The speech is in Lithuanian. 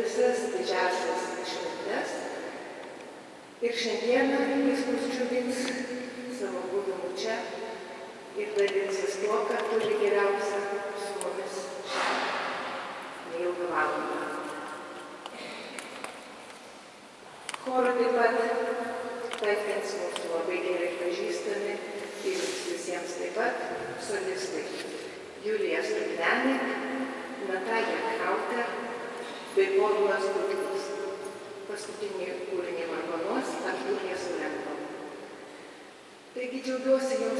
visas didžiausias šventes. Ir šiandieną jis mus džiugins savo buvimu čia ir dalinsis tuo, ką turi geriausia su mumis neilgą valandą. Chorą taip pat taikins mūsų labai gerai pažįstami ir visiems taip pat solistai Julija Stuklenė, Natalija Kauter bei Povilas Duktis. Paskutinį kūrinį panos aš Julija Sulenko. Taigi džiaugiuosi jums